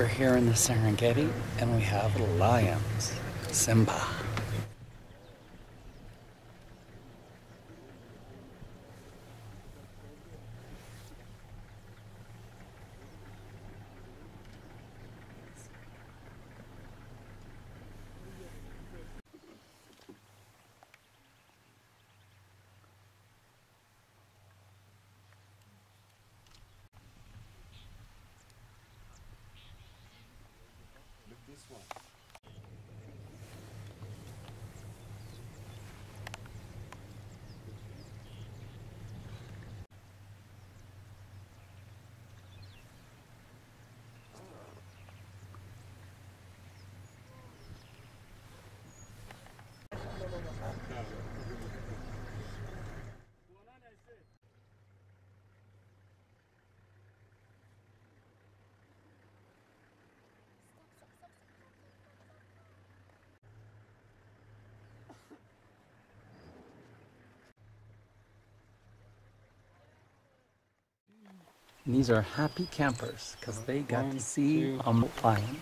We're here in the Serengeti and we have lions. Simba. this one. Okay. And these are happy campers because they got One, to see two. a lion.